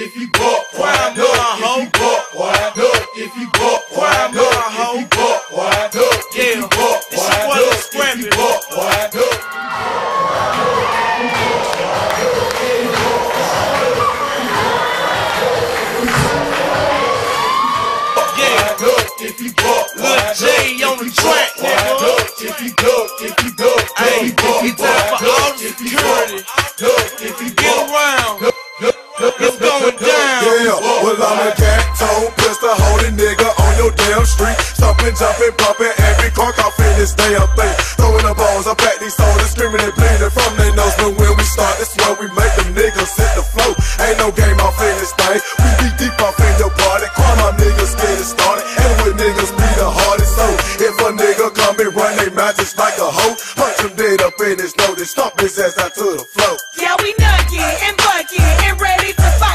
if you buck, crime duck, if you buck, why duck, if you buck, crime duck, if you buck, why duck, if you buck, why duck, if you buck, why duck. Yeah. If you buck, Lil J on the track, nigga. If you duck, if you duck, it's going down. Yeah, well, I'm a cat tone pistol holding nigga on your damn street. Stopping, jumping, pumping, every car off in this damn thing. Throwing the balls I pack these soldiers, screaming and bleeding from their nose. But when we start, that's when we make them niggas hit the flow. Ain't no game off in this thing. We be deep off in your party. Call my niggas, get it started. And with niggas be the hardest. So if a nigga come and run, they matches like a hoe. Punch him dead up in his nose and stop his ass out to the float. Yeah, we nucky and bucky and ready to fight.